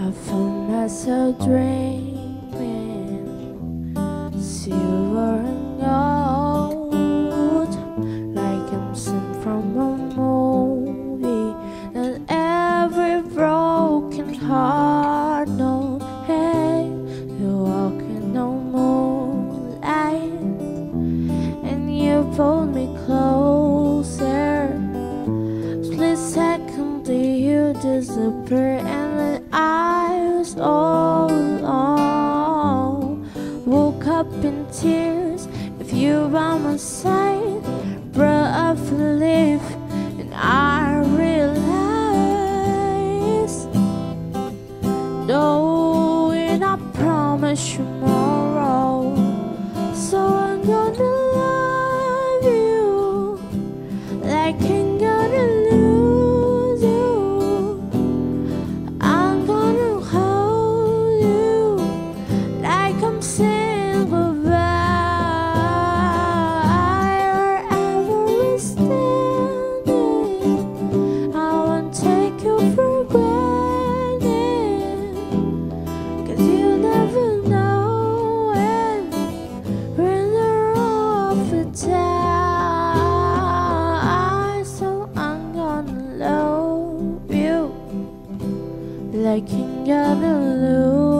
as myself dreaming silver and gold like I'm seen from a movie that every broken heart knows hey you're walking on moonlight and you pulled me closer. Split second you disappear and was all. Alone woke up in tears if you by my side breath of relief and I realized knowing I promise tomorrow so I'm gonna love you like tell so I'm gonna love you like King of the Loop.